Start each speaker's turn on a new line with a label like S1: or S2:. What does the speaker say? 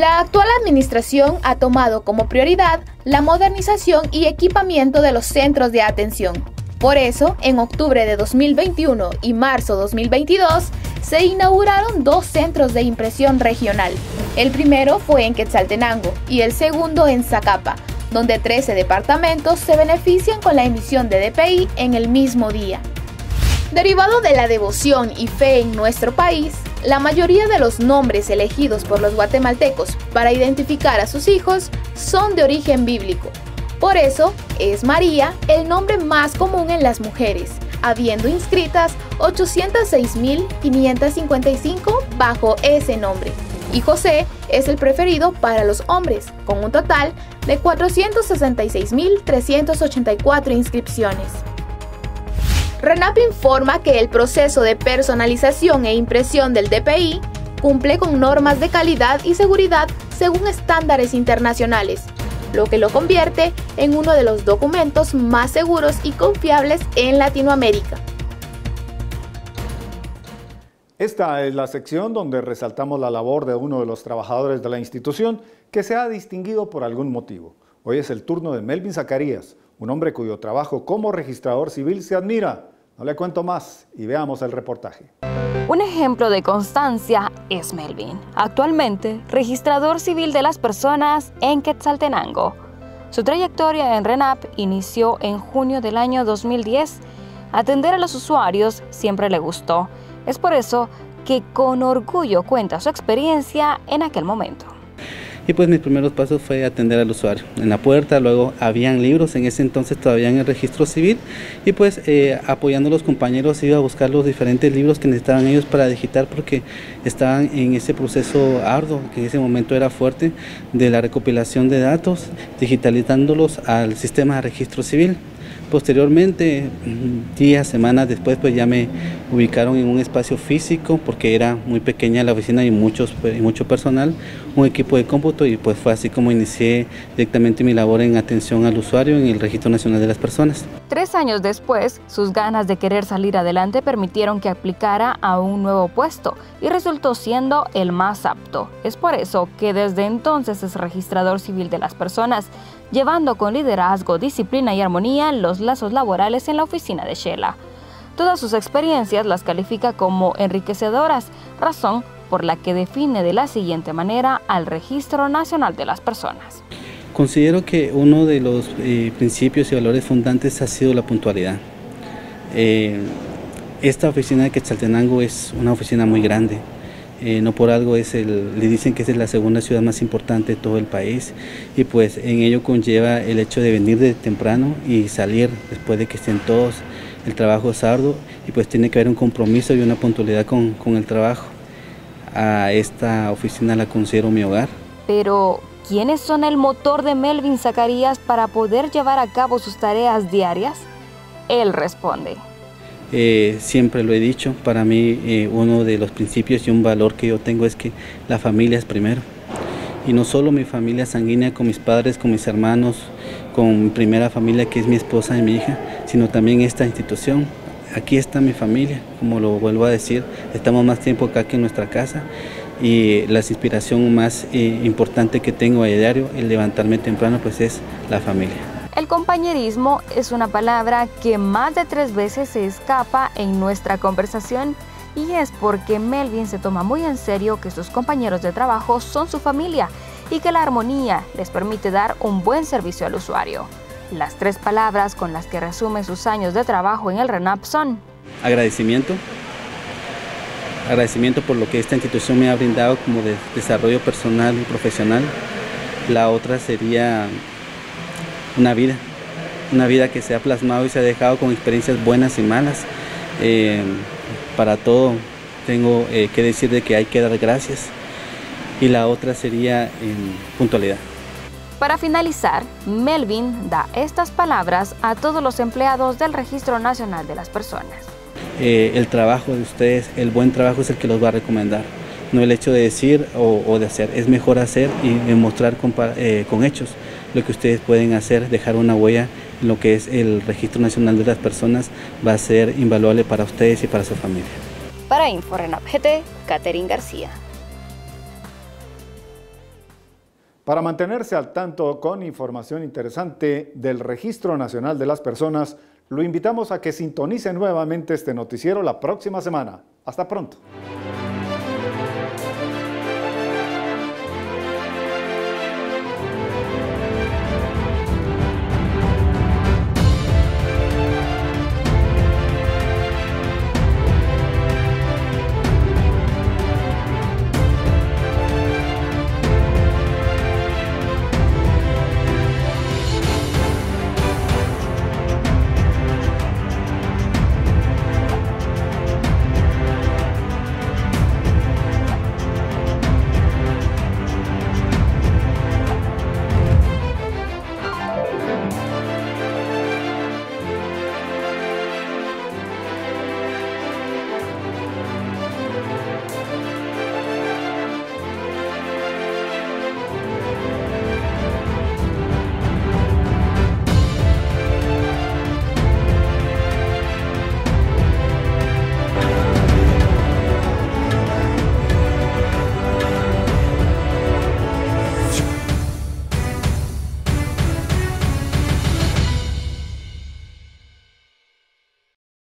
S1: La actual administración ha tomado como prioridad la modernización y equipamiento de los centros de atención. Por eso, en octubre de 2021 y marzo 2022, se inauguraron dos centros de impresión regional. El primero fue en Quetzaltenango y el segundo en Zacapa, donde 13 departamentos se benefician con la emisión de DPI en el mismo día. Derivado de la devoción y fe en nuestro país, la mayoría de los nombres elegidos por los guatemaltecos para identificar a sus hijos son de origen bíblico. Por eso es María el nombre más común en las mujeres, habiendo inscritas 806.555 bajo ese nombre. Y José es el preferido para los hombres, con un total de 466.384 inscripciones. RENAP informa que el proceso de personalización e impresión del DPI cumple con normas de calidad y seguridad según estándares internacionales, lo que lo convierte en uno de los documentos más seguros y confiables en Latinoamérica.
S2: Esta es la sección donde resaltamos la labor de uno de los trabajadores de la institución que se ha distinguido por algún motivo. Hoy es el turno de Melvin Zacarías, un hombre cuyo trabajo como registrador civil se admira. No le cuento más y veamos el reportaje.
S3: Un ejemplo de constancia es Melvin, actualmente registrador civil de las personas en Quetzaltenango. Su trayectoria en RENAP inició en junio del año 2010. Atender a los usuarios siempre le gustó. Es por eso que con orgullo cuenta su experiencia en aquel momento.
S4: Y pues mis primeros pasos fue atender al usuario en la puerta, luego habían libros, en ese entonces todavía en el registro civil, y pues eh, apoyando a los compañeros iba a buscar los diferentes libros que necesitaban ellos para digitar porque estaban en ese proceso arduo, que en ese momento era fuerte, de la recopilación de datos, digitalizándolos al sistema de registro civil. Posteriormente, días, semanas después, pues ya me ubicaron en un espacio físico porque era muy pequeña la oficina y, muchos, y mucho personal, un equipo de cómputo y pues fue así como inicié directamente mi labor en atención al usuario en el Registro Nacional de las Personas.
S3: Tres años después, sus ganas de querer salir adelante permitieron que aplicara a un nuevo puesto y resultó siendo el más apto. Es por eso que desde entonces es registrador civil de las personas, llevando con liderazgo, disciplina y armonía los lazos laborales en la oficina de Shela. Todas sus experiencias las califica como enriquecedoras, razón por la que define de la siguiente manera al Registro Nacional de las Personas.
S4: Considero que uno de los eh, principios y valores fundantes ha sido la puntualidad. Eh, esta oficina de Quetzaltenango es una oficina muy grande. Eh, no por algo es el, le dicen que es la segunda ciudad más importante de todo el país y pues en ello conlleva el hecho de venir de temprano y salir después de que estén todos. El trabajo es arduo y pues tiene que haber un compromiso y una puntualidad con, con el trabajo. A esta oficina la considero mi hogar.
S3: Pero, ¿quiénes son el motor de Melvin Zacarías para poder llevar a cabo sus tareas diarias? Él responde.
S4: Eh, siempre lo he dicho, para mí eh, uno de los principios y un valor que yo tengo es que la familia es primero. Y no solo mi familia sanguínea con mis padres, con mis hermanos, con mi primera familia que es mi esposa y mi hija, sino también esta institución. Aquí está mi familia, como lo vuelvo a decir, estamos más tiempo acá que en nuestra casa y la inspiración más eh, importante que tengo a diario, el levantarme temprano, pues es la familia.
S3: El compañerismo es una palabra que más de tres veces se escapa en nuestra conversación y es porque Melvin se toma muy en serio que sus compañeros de trabajo son su familia y que la armonía les permite dar un buen servicio al usuario. Las tres palabras con las que resume sus años de trabajo en el RENAP son
S4: agradecimiento, agradecimiento por lo que esta institución me ha brindado como de desarrollo personal y profesional. La otra sería una vida, una vida que se ha plasmado y se ha dejado con experiencias buenas y malas. Eh, para todo tengo eh, que decir de que hay que dar gracias. Y la otra sería en puntualidad.
S3: Para finalizar, Melvin da estas palabras a todos los empleados del Registro Nacional de las Personas.
S4: Eh, el trabajo de ustedes, el buen trabajo es el que los va a recomendar, no el hecho de decir o, de hacer, es mejor hacer y demostrar con, con hechos lo que ustedes pueden hacer, dejar una huella en lo que es el Registro Nacional de las Personas, va a ser invaluable para ustedes y para su familia.
S3: Para InfoRenap GT, Catherine García.
S2: Para mantenerse al tanto con información interesante del Registro Nacional de las Personas, lo invitamos a que sintonice nuevamente este noticiero la próxima semana. Hasta pronto.